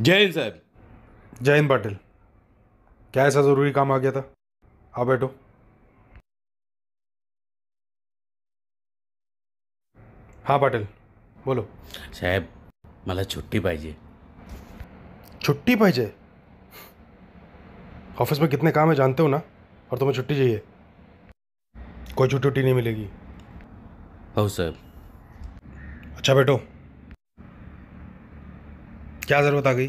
जय हिंद साहब। जय हिंद पाटिल। क्या ऐसा ज़रूरी काम आ गया था? आओ बैठो। हाँ पाटिल बोलो। साहेब मला छुट्टी पाहिजे। छुट्टी पाहिजे? ऑफ़िस में कितने काम है जानते हो ना? और तुम्हें छुट्टी चाहिए। कोई छुट्टी उट्टी नहीं मिलेगी। हो साहेब। अच्छा बैठो। क्या ज़रूरत आ गई?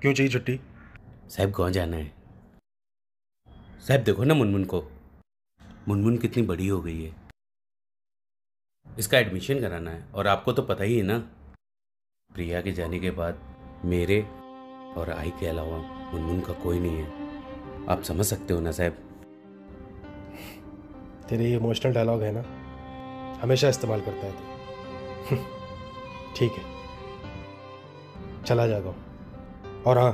क्यों चाहिए छुट्टी? साहब कहाँ जाना है? साहब देखो ना मुनमुन को। मुनमुन कितनी बड़ी हो गई है। इसका एडमिशन कराना है और आपको तो पता ही है ना। प्रिया के जाने के बाद मेरे और आई के अलावा मुनमुन का कोई नहीं है। आप समझ सकते हो ना साहब? तेरे ये इमोशनल डायलॉग है ना हमेशा इस्तेमाल करता है तू। ठीक है। चला जागा और हाँ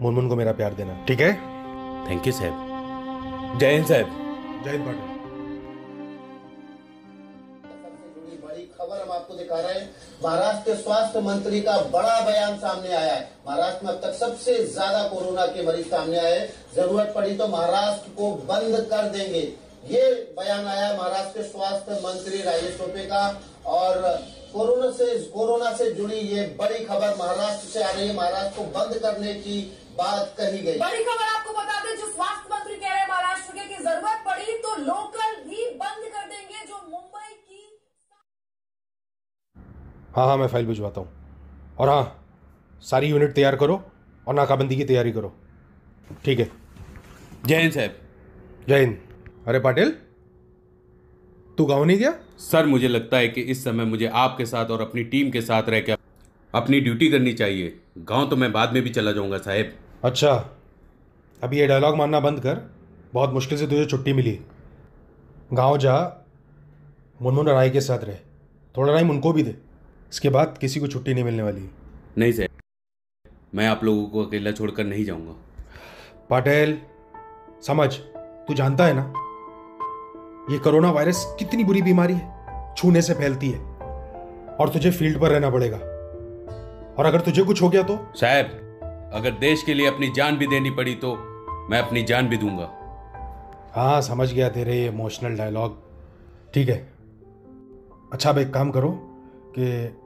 मुनमुन को मेरा प्यार देना ठीक है? थैंक यू साहब जय हिंद साहब। जय हिंद पाटिल। सबसे जुड़ी बड़ी खबर हम आपको दिखा रहे हैं। महाराष्ट्र के स्वास्थ्य मंत्री का बड़ा बयान सामने आया है। महाराष्ट्र में अब तक सबसे ज़्यादा कोरोना के मरीज़ सामने आए ज़रूरत पड़ी तो महाराष्ट्र को बंद कर देंगे। ये बयान आया महाराष्ट्र के स्वास्थ्य मंत्री राजेश टोपे का और कोरोना से कोरोना से जुड़ी ये बड़ी खबर महाराष्ट्र से आ रही है। महाराष्ट्र को बंद करने की बात कही गई। बड़ी खबर आपको बता दें जो स्वास्थ्य मंत्री कह रहे हैं महाराष्ट्र के कि ज़रूरत पड़ी तो लोकल भी बंद कर देंगे जो मुंबई की हाँ हाँ मैं फ़ाइल भिजवाता हूँ। और हाँ सारी यूनिट तैयार करो और नाकाबंदी की तैयारी करो। ठीक है। जय हिंद साहब। जय हिंद। अरे पाटिल तू गाँव नहीं गया? सर मुझे लगता है कि इस समय मुझे आपके साथ और अपनी टीम के साथ रहकर अपनी ड्यूटी करनी चाहिए। गाँव तो मैं बाद में भी चला जाऊँगा साहब। अच्छा अभी ये डायलॉग मारना बंद कर। बहुत मुश्किल से तुझे छुट्टी मिली। गाँव जा मुनमुन राय के साथ रहे। थोड़ा टाइम उनको भी दे। इसके बाद किसी को छुट्टी नहीं मिलने वाली। नहीं सर मैं आप लोगों को अकेला छोड़कर नहीं जाऊँगा। पाटेल समझ? तू जानता है ना? ये कोरोना वायरस कितनी बुरी बीमारी है? छूने से फैलती है। और तुझे फ़ील्ड पर रहना पड़ेगा। और अगर तुझे कुछ हो गया तो? साहब अगर देश के लिए अपनी जान भी देनी पड़ी तो मैं अपनी जान भी दूँगा। हाँ समझ गया तेरे ये इमोशनल डायलॉग ठीक है। अच्छा अब एक काम करो कि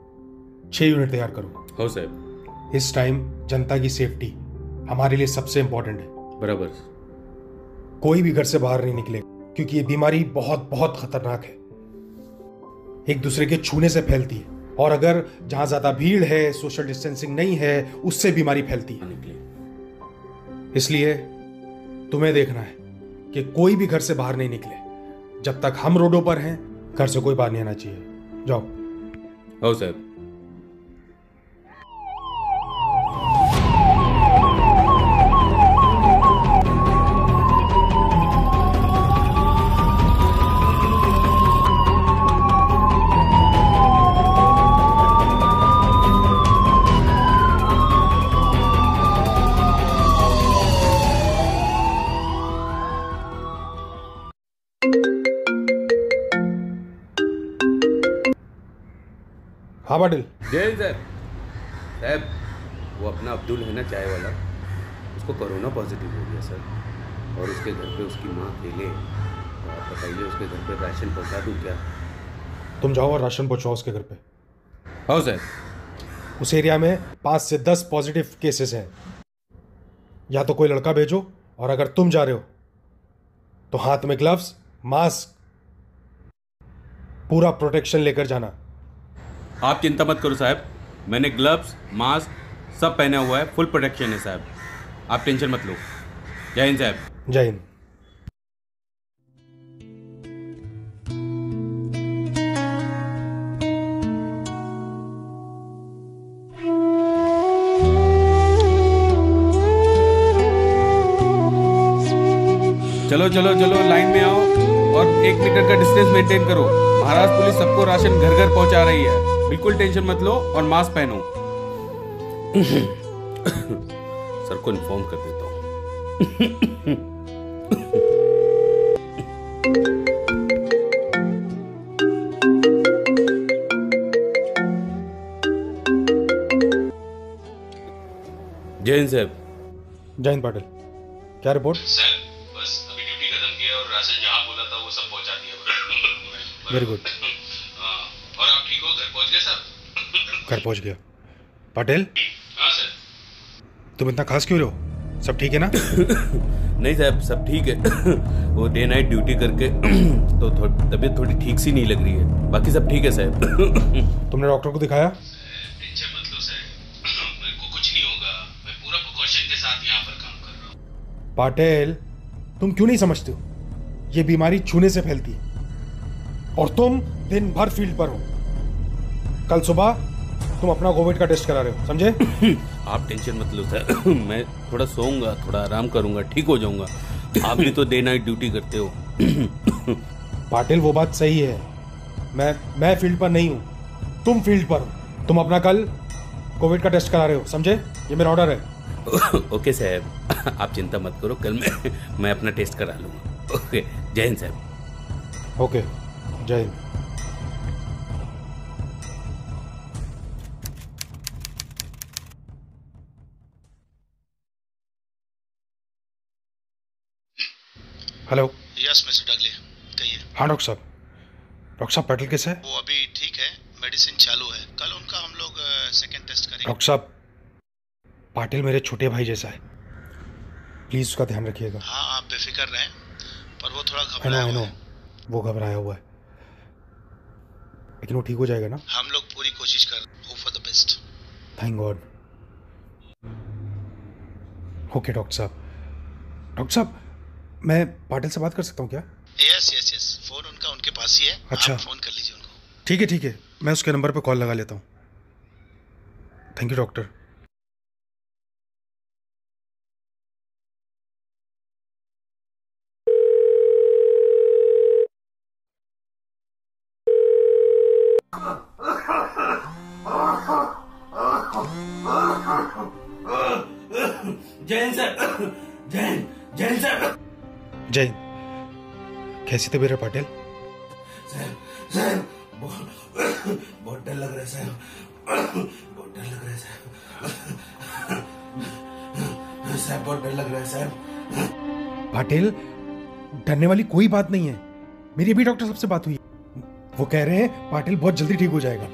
छः यूनिट तैयार करो। हो साहब। इस टाइम जनता की सेफ्टी हमारे लिए सबसे इंपॉर्टेंट है। बराबर। कोई भी घर से बाहर नहीं निकले क्योंकि ये बीमारी बहुत बहुत खतरनाक है। एक दूसरे के छूने से फैलती है। और अगर जहाँ ज़्यादा भीड़ है सोशल डिस्टेंसिंग नहीं है, उससे बीमारी फैलती है। इसलिए तुम्हें देखना है कि कोई भी घर से बाहर नहीं निकले। जब तक हम रोडों पर हैं, घर से कोई बाहर नहीं आना चाहिए। जाओ। हो साहब। जय साहब साहब वो अपना अब्दुल है ना चाय वाला? उसको कोरोना पॉजिटिव हो गया सर। और उसके घर पे उसकी माँ अकेले। तो आप बताइए उसके घर पे राशन पहुँचा दूँ क्या? तुम जाओ और राशन पहुँचाओ उसके घर पे। हो सर। उस एरिया में पाँच से दस पॉजिटिव केसेस हैं। या तो कोई लड़का भेजो और अगर तुम जा रहे हो तो हाथ में ग्लव्स मास्क पूरा प्रोटेक्शन लेकर जाना। आप चिंता मत करो साहब। मैंने ग्लव्स मास्क सब पहना हुआ है। फुल प्रोटेक्शन है साहब। आप टेंशन मत लो। जय हिंद साहब। जय हिंद। चलो चलो चलो लाइन में आओ और एक मीटर का डिस्टेंस मेंटेन करो। महाराष्ट्र पुलिस सबको राशन घर घर पहुँचा रही है। बिल्कुल टेंशन मत लो और मास्क पहनो। सर को इन्फॉर्म कर देता हूँ। हिंद साहब। जय पाटिल क्या रिपोर्ट सर बस अभी ड्यूटी खत्म की है और राशन जहाँ बोला था वो सब पहुँचा दिया। वेरी गुड हाँ, और आप ठीक हो घर पहुँच गए सब घर पहुँच गया। पाटिल? हाँ तुम इतना खास क्यों रहो सब ठीक है ना? नहीं साहब सब ठीक है। वो डे नाइट ड्यूटी करके तो थो, तबीयत थोड़ी ठीक सी नहीं लग रही है। बाकी सब ठीक है साहब। तुमने डॉक्टर को दिखाया? टेंशन मत लो साहब। मेरे को कुछ नहीं होगा। मैं पूरा प्रिकॉशन के साथ यहाँ पर काम कर रहा हूँ। पाटिल तुम क्यों नहीं समझते हो? ये बीमारी छूने से फैलती है। और तुम दिन भर फ़ील्ड पर हो। कल सुबह तुम अपना कोविड का टेस्ट करा रहे हो समझे? आप टेंशन मत लो सर। मैं थोड़ा सोऊँगा थोड़ा आराम करूँगा ठीक हो जाऊँगा। आप भी तो डे नाइट ड्यूटी करते हो। पाटिल वो बात सही है। मैं मैं फ़ील्ड पर नहीं हूँ। तुम फ़ील्ड पर हो। तुम अपना कल कोविड का टेस्ट करा रहे हो समझे? ये मेरा ऑर्डर है। ओके साहब। आप चिंता मत करो कल मैं मैं अपना टेस्ट करा लूँगा। ओके जय हिंद साहब। ओके जय Hind. Hello yes mister Dagley कहिए। हाँ डॉक्टर साहब। डॉक्टर साहब पाटिल कैसे है? वो अभी ठीक है मेडिसिन चालू है। कल उनका हम लोग सेकेंड टेस्ट करेंगे। डॉक्टर साहब पाटिल मेरे छोटे भाई जैसा है। प्लीज़ उसका ध्यान रखिएगा। हाँ आप बेफिक्र रहें पर वो थोड़ा घबराया हुआ है। वो घबराया हुआ है। लेकिन वो ठीक हो जाएगा ना? हम लोग पूरी कोशिश कर hope for the best thank god okay doctor साहब। डॉक्टर साहब मैं पाटिल से बात कर सकता हूँ क्या? यस यस यस फ़ोन उनका उनके पास ही है। अच्छा। आप फ़ोन कर लीजिए उनको। ठीक है ठीक है। मैं उसके नंबर पर कॉल लगा लेता हूँ। Thank you doctor Hind sir sir जय कैसी तबीयत है पाटिल? साहब साहब बहुत डर लग रहा है साहब। बहुत डर लग रहा है साहब। साहब बहुत डर लग रहा है साहब। पाटिल डरने वाली कोई बात नहीं है। मेरी अभी डॉक्टर साहब से बात हुई। वो कह रहे हैं पाटिल बहुत जल्दी ठीक हो जाएगा।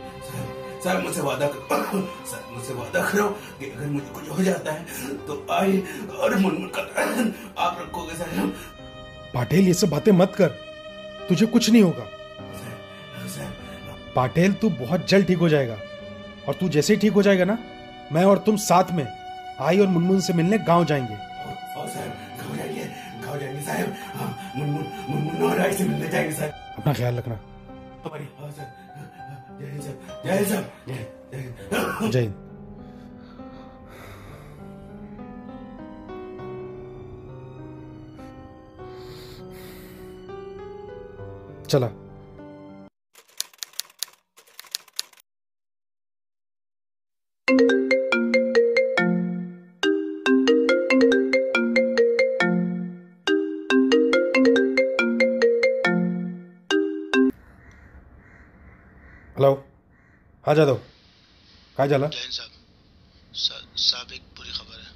साहब मुझसे वादा करो। साहब मुझसे वादा करो कि अगर मुझे कुछ हो जाता है तो आई और मुनमुन का आप रखोगे साहब। पाटिल ये सब बातें मत कर। तुझे कुछ नहीं होगा। पाटिल तू बहुत जल्द ठीक हो जाएगा। और तू जैसे ही ठीक हो जाएगा ना मैं और तुम साथ में आई और मुनमुन से मिलने गाँव जाएँगे। अपना ख्याल रखना। जय हिंद। चला। हेलो हाँ जादव काय झालं? जैन साहब सा- साहब एक बुरी खबर है।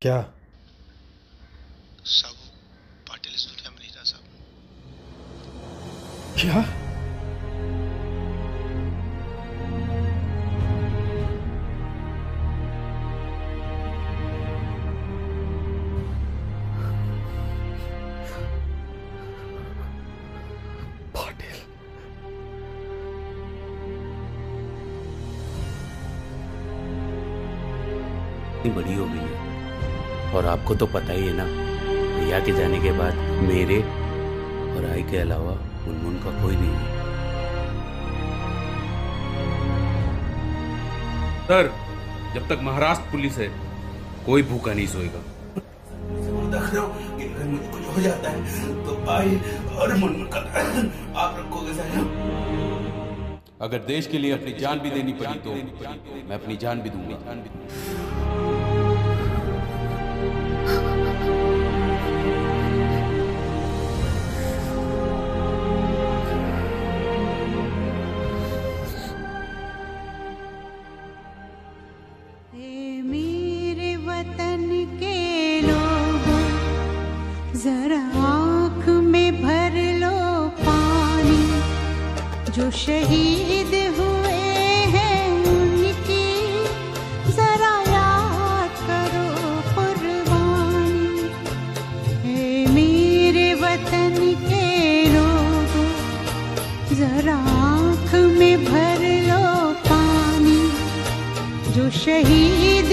क्या? साहब क्या? बड़ी हो गई है। और आपको तो पता ही है ना भैया के जाने के बाद मेरे और आई के अलावा मुनमुन का कोई नहीं। है सर जब तक महाराष्ट्र पुलिस है कोई भूखा नहीं सोएगा। कुछ हो जाता है तो भाई और मुनमुन का आप रखोगे सर अगर देश के लिए अपनी जान भी देनी पड़ी तो मैं अपनी जान भी दूँगा। शहीद हुए हैं उनकी। जरा याद करो कुर्बानी। मेरे वतन के लोग, जरा आँख में भर लो पानी। जो शहीद